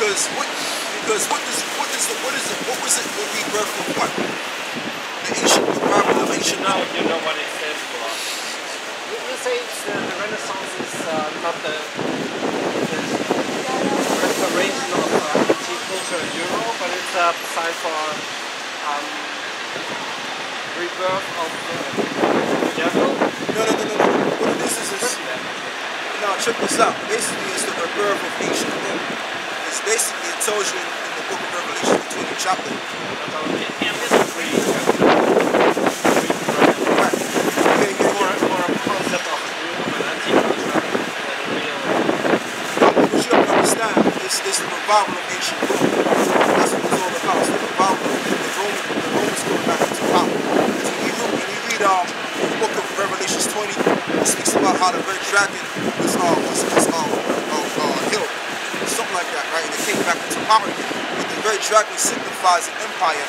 Because what? Because what is what is the what is it? What was it? The rebirth of what? The ancient revival of ancient. Now you know what it stands for. We, we say it's, uh, the Renaissance is uh, not the, the restoration of uh, antique culture in Europe, but it's a sign for um, rebirth of the devil. No, no, no, no, no. What it is is, is now check this out. Basically, it's the rebirth of ancient Rome. It's basically it tells you in, the book of Revelation, the 20th chapter. In this is really Right. Yeah, yeah, more, yeah. more a concept of Europe and antique culture than a real. But what you have to understand is, is the revival of ancient Rome. That's what it's all about. It's the revival of the, Roman, the Romans going back into power. So when you, look, when you read um, the book of Revelations 20, it speaks about how the red dragon was, uh, was, was um, uh, uh, killed. Something like that, right? And it came back into power again. But the red dragon signifies an empire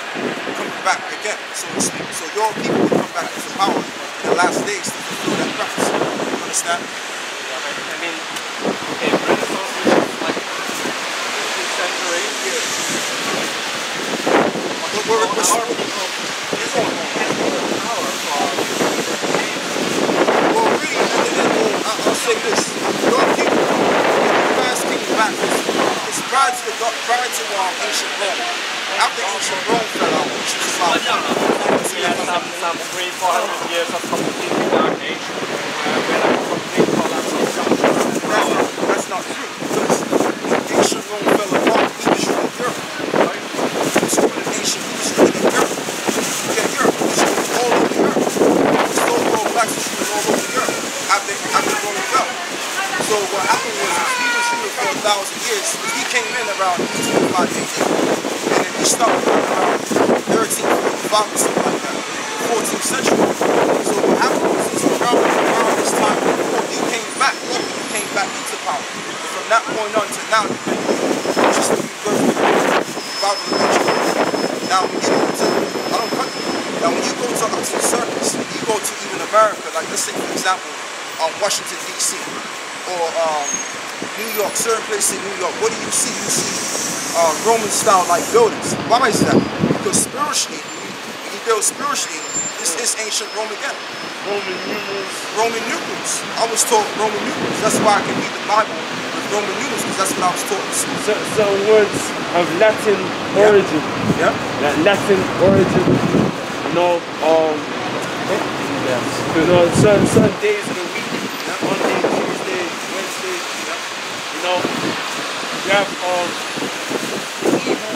coming back again, so to speak. So your people will come back into power in the last days to fulfill that prophecy. You understand? Yeah, but I mean, okay, Renaissance, which is like 15th century. But we're, we're, Our people Keep going. power for Well, really, and then, then, well, I- I'll say this. Your people, when you guys came back, it's, it's dark, prior to um, ancient Rome. After ancient Rome fell out, which is about some, some three, four hundred years of completely dark age, uh, Thousand years he came in around 25 AD. And then he started around 1345 or something like that, 14th century. So what happened was it's around, around this time before he came back, he came back into power. And from that point on to now, just a rebirth about religion. Now when you go to, I don't cut now when you go to Oxford Circus, you go to even America, like let's say for example, um, Washington D.C. or um, New York, certain places in New York, what do you see? You see uh, Roman style like buildings. Why is that? Because spiritually, when you build spiritually, this is ancient Rome again. Roman numerals. Roman numerals. I was taught Roman numerals. That's why I can read the Bible with Roman numerals because that's what I was taught school. So, words of Latin origin. Yeah. That Latin origin. You know, um, you know, certain, certain days of the know, you have um, evil.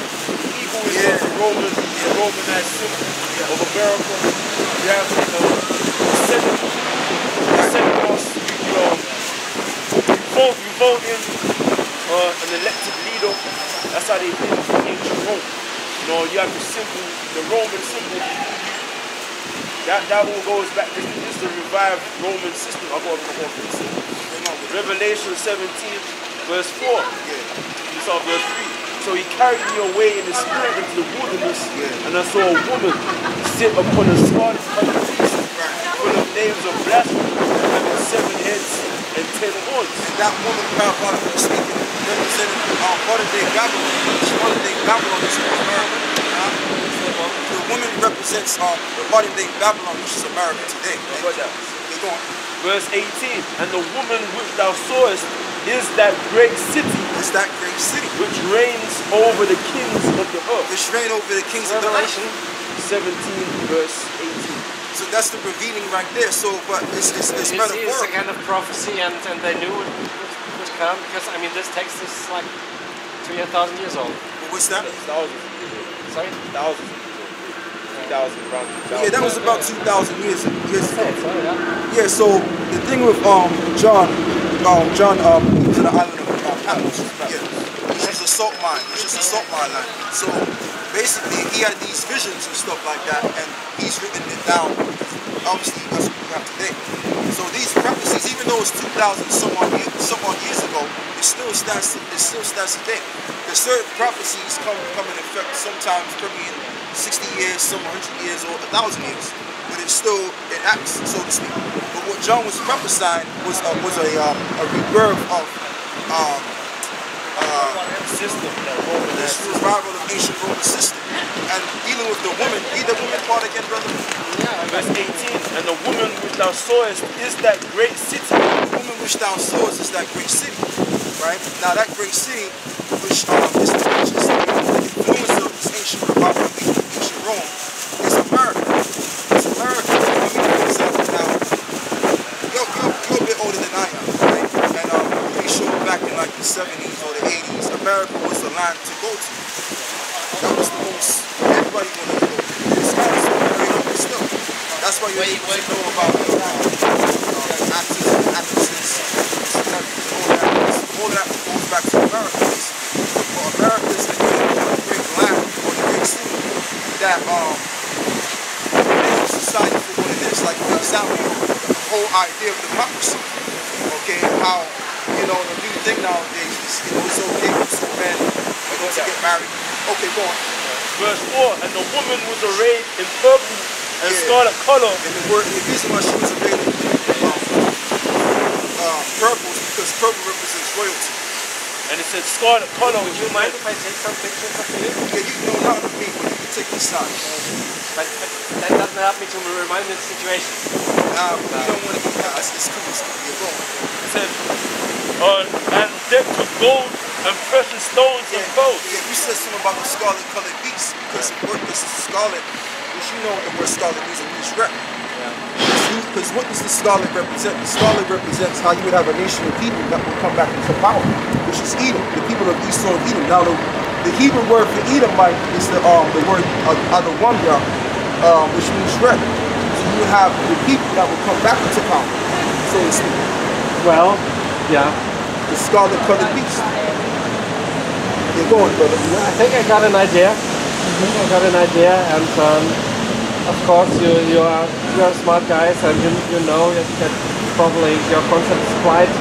Evil is Yeah. a Roman, a Romanized symbol of America. You have you know, the Senate, the Senate House. You know, you vote, you vote in uh, an elected leader. That's how they did it in ancient Rome. You know, you have the symbol, the Roman symbol. That that one goes back. This, this is the revived Roman system. Go over the whole thing. Revelation 17, verse 4. Yeah. You saw verse 3. So he carried me away in the spirit into the wilderness, Yeah. and I saw a woman sit upon a scarlet colored beast, full of names of blasphemy, having seven heads and ten horns. And that woman parabolically speaking represented um, modern day Babylon. Which modern day Babylon is America. Uh, the woman represents um, the modern day Babylon, which is America today. How about that? They go on. Verse 18, and the woman which thou sawest is that great city It's that great city. which reigns over the kings of the earth. Which reign over the kings of the earth. Revelation. 17, verse 18. So that's the revealing right there. So, but it's, it's, it's You see, it's a kind of prophecy, and, and they knew it would, would come because I mean, this text is like three thousand years old. But what's that? Thousands of. Sorry. Thousands of 3,000 around 2,000. Yeah, that was about 2,000 years, years ago. So, yeah. Yeah, so the thing with um John, John um to the island of um, yeah, which is a salt mine, which is a salt mine. So basically, he had these visions and stuff like that, and he's written it down. Obviously, that's what we have today. So these prophecies, even though it's 2,000 some odd years, some odd years ago, it still stands. It still stands today. There's certain prophecies come come in effect sometimes, probably in 60 years, some 100 years, or 1,000 years but it still it acts, so to speak. What John was prophesying was uh, was a um, a rebirth of um, uh, system had. Revival of ancient Roman system. And dealing with the woman, read the woman part again, brother. Verse 18, and the woman which thou sawest is that great city. The woman which thou sawest is that great city. Right? Now that great city, which um, the is the influence of this ancient revival of ancient, ancient Rome, is America. It's America. Let me give you an example now. You're, you're, you're a bit older than I am, right? And um, pretty sure back in like the 70s or the 80s, America was the land to go to. That was the most, everybody wanted to go to. It's still very open still. That's why you need to know about um, actors actresses, celebrities, all that. All that goes back to America. For America is the great land or the great city that um, society for what it is. Like for example, the whole idea of democracy. Okay, how you know the nowadays you know it's okay for two men to get married. Okay, go on. Verse 4, and the woman was arrayed in purple and Yeah. scarlet color. And the word, the reason why she was available um, uh, purple is because purple represents royalty. And it said scarlet color. Would you mind if I take some pictures of you? Yeah, you know not of me, but you can take this side. But, but that doesn't help me to remind me of the situation. Um, you don't want to be nah, it's, it's cool, it's cool. You're going. It said, uh, and decked with gold and precious stones Yeah, and pearls. yeah, you said something about the scarlet colored beast because the word this is scarlet, which you know what the word scarlet means in English rep. Because what does the scarlet represent? The scarlet represents how you would have a nation of people that would come back into power, which is Edom, the people of Esau and Edom. Now, the, the Hebrew word for Edomite is the um, the word uh, Adawanda, um, which means red. So you would have the people that would come back into power, so to speak. Well, yeah. The scarlet colored beast. You're going, brother. I think I got an idea. I got an idea, and um, of course you you are you are smart guys, and you, you know that, probably your concept is quite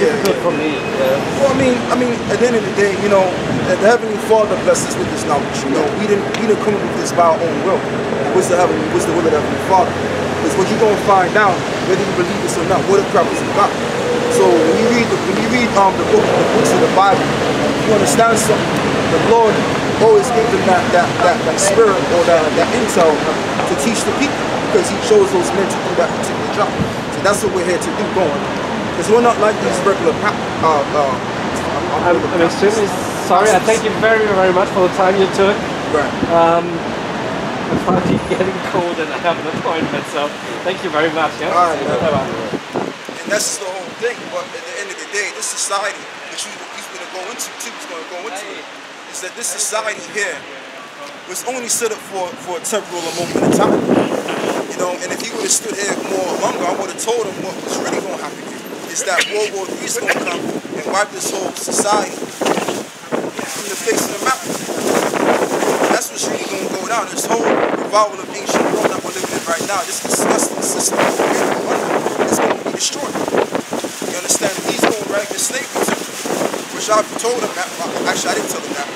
Yeah, good for me. Yeah. Well, I mean, I mean, at the end of the day, you know, the Heavenly Father blessed us with this knowledge. You know, we didn't, we didn't come up with this by our own will. It was the Heavenly, was the will of the Heavenly Father. Because what you're gonna find out, whether you believe this or not, what the crap is about. So when you read, the, when you read um the book, the books of the Bible, you understand something. The Lord always gave them that that that, that spirit or that that intel to teach the people because He chose those men to do that particular job. So that's what we're here to do, going. Because we're not like these regular pa- uh, uh, I'm, I'm extremely sorry. I thank you very very much for the time you took. Right. Um, I'm finally getting cold and I have an appointment, so thank you very much. Yeah. All right, man. Bye bye. And that's the whole But at the end of the day, this society that you, he's going to go into, too, he's going to go into, is that this society here was only set up for, for a temporal moment in time. You know, and if he would have stood here more longer, I would have told him what was really going to happen here. Is that World War III is going to come and wipe this whole society from the face of the mountain. That's what's really going to go down. This whole revival of ancient Rome that we're living in right now, this disgusting system is going to be destroyed. Understand? He's going right to slavery. Which I've told him that. Actually, I didn't tell him that.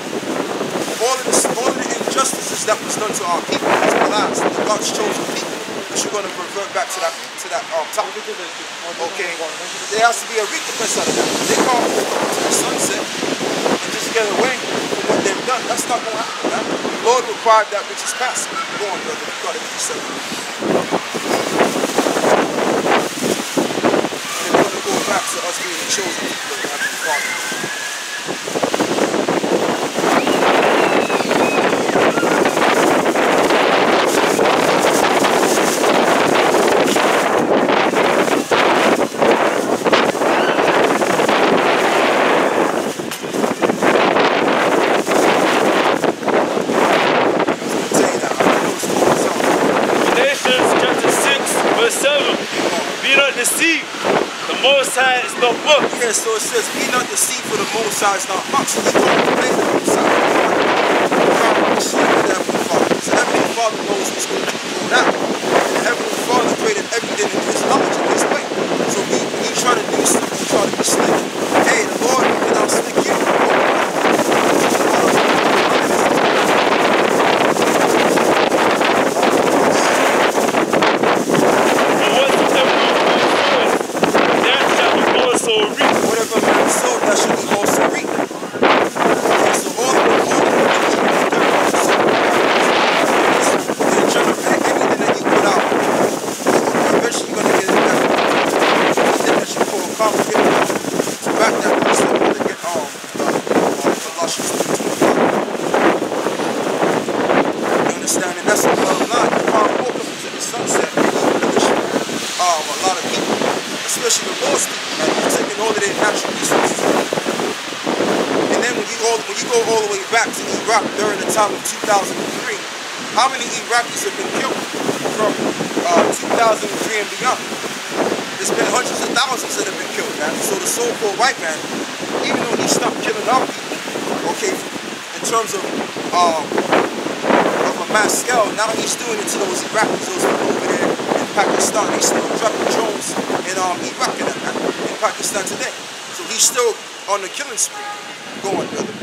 All of this, all of the injustices that was done to our people, to the lives, the God's chosen people, that you're going to revert back to that, to that um, topic. Okay. There has to be a recompense out of that. They can't walk up to the sunset and just get away from what they've done. That's not going to happen, man. The Lord required that which is past. Go on, brother. You got it for yourself. And it's going to go back to us being the chosen people of the Heavenly Father. I'm going to tell you that. I know it's going to sound Galatians chapter 6, verse 7. Be not deceived. The Most High is not mocked. Yeah, so it says, be not deceived for the most high is not mocked. So he don't play the most high. Can't with the Heavenly Father. So knows what's going to go down. And the Heavenly Father created everything in his knowledge in his way. So we, we try to do something, we try to be slick. Hey, the Lord can outslick you. pushing the and all of their natural resources. And then when you, all, when you go all the way back to Iraq during the time of 2003, how many Iraqis have been killed from uh, 2003 and beyond? There's been hundreds of thousands that have been killed, man. So the so-called white man, even though he stopped killing our people, okay, in terms of uh, of a mass scale, now he's doing it to those Iraqis, those people over there in Pakistan. He's still dropping drones um, Iraq and that, in Pakistan today. So he's still on the killing spree. Go on, brother.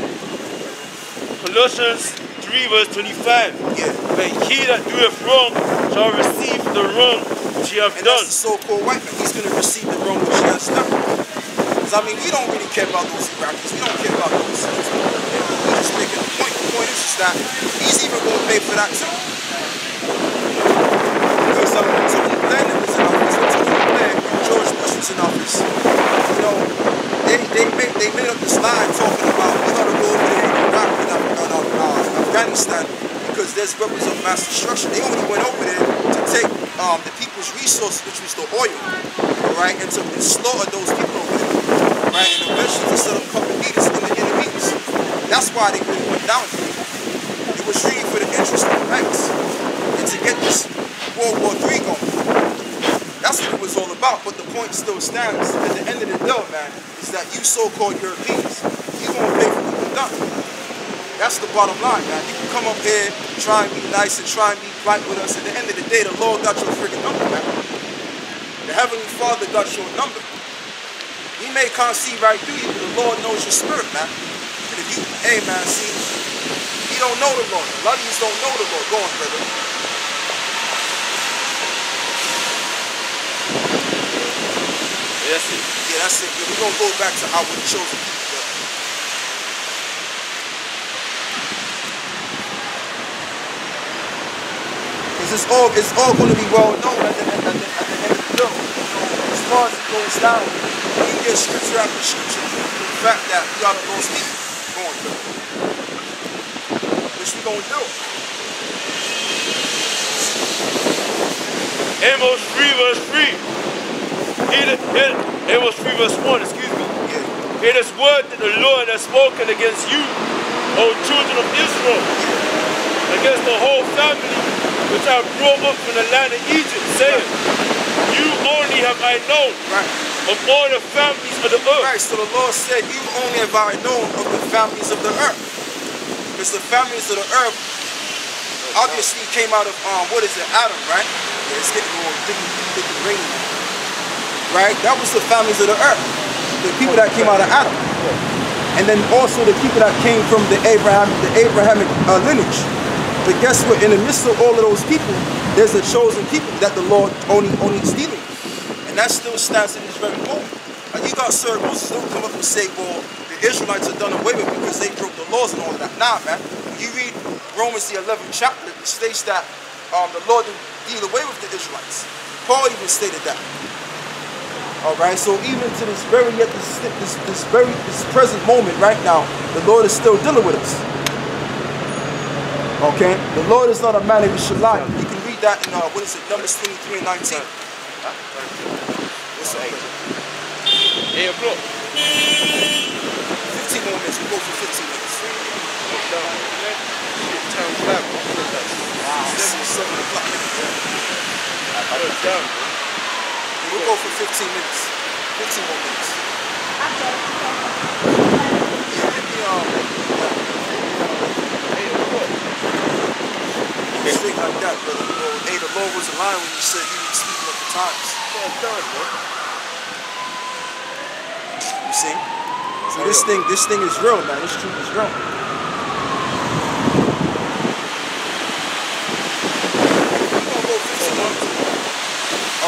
Colossians 3 verse 25. Yeah. But he that doeth wrong shall receive the wrong which he hath And done. that's the so-called white man. He's going to receive the wrong which he has done. Because, I mean, we don't really care about those Iraqis. We don't care about those. We're just making a point. The point is that he's even going to pay for that too. Because um, when Tony Blair was in office, when Tony Blair and In office, you know, they, they, made, they made up this line talking about we got to go over there and uh, uh, uh, Afghanistan because there's weapons of mass destruction. They only went over there to take um, the people's resources, which was the oil, all right, and to slaughter those people over there, right, and eventually to set up couple leaders in the enemies. That's why they really went down there. It was really for the interest of the banks and to get this World War III going. That's what it was all about. But the point still stands. At the end of the day, man, is that you so-called Europeans, you gonna pay for what you've done. That's the bottom line, man. You can come up here, try and be nice and try and be right with us. At the end of the day, the Lord got your freaking number, man. The Heavenly Father got your number. He may can't see right through you, but the Lord knows your spirit, man. And if you, hey, man, see, you don't know the Lord. A lot of you don't know the Lord. Go on, brother. Yes, it. Yeah, that's it. Yeah, we're gonna go back to our chosen people. brother. Cause it's all it's all gonna be well known at the, at the, at the end of the bill. As far as it goes down, we get scripture after scripture the fact that we are the lost people. Go on, brother. Which we gonna do. Amos 3 verse 3. It, it, Amos 3 verse 1, excuse me. It is word that the Lord has spoken against you, O children of Israel, against the whole family which I brought up from the land of Egypt, saying, You only have I known of all the families of the earth. Right, so the Lord said, You only have I known of the families of the earth. Because the families of the earth obviously came out of, um, what is it, Adam, right? Yeah, it's getting more thick, thick and rainy. Right? That was the families of the earth. The people that came out of Adam. And then also the people that came from the Abraham, the Abrahamic uh, lineage. But guess what? In the midst of all of those people, there's a chosen people that the Lord only only is dealing with. And that still stands in this very moment. And you got Sir Moses don't come up and say, well, the Israelites are done away with because they broke the laws and all that. Nah, man. When you read Romans the 11th chapter, it states that um, the Lord didn't deal away with the Israelites. Paul even stated that. All right, so even to this very yet this, this this very this present moment right now, the Lord is still dealing with us. Okay, the Lord is not a man that he should lie. You can read that in uh, what is it, Numbers 23 and 19. What's up, brother? 8 o'clock. 15 more minutes. We go for 15 minutes. Time flat. Wow, seven, o'clock. I don't bro. We'll go for 15 minutes. 15 more minutes. Yeah, give me Eight o'clock. straight like that, brother. Well, hey, the Lord was lying when you said you were speaking of the times. Well done, bro. You see? So oh, this thing, this thing is real, man. This truth is real. We're gonna go 15 minutes. Okay, I think we're 10 minutes. Yeah, yeah, yeah,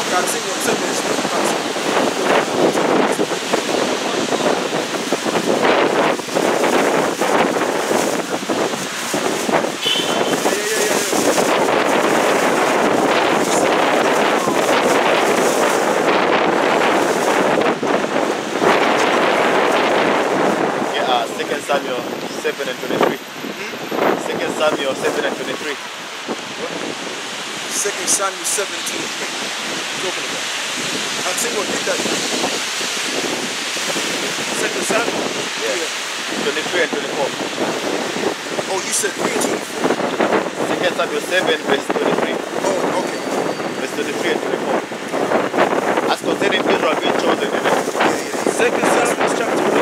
yeah, yeah. Yeah, uh, 2 Samuel 7 and 23. 2 Samuel 7 and 23. Second Samuel 7 and 23. I'll that. Second the seven? Yeah. yeah. 23 and 24. Oh, you said 3 and 24. Second Samuel 7, verse 23. Oh, okay. Verse 23 and 24. As concerning Israel being chosen, you know. Yeah, yeah. Second Samuel chapter 1.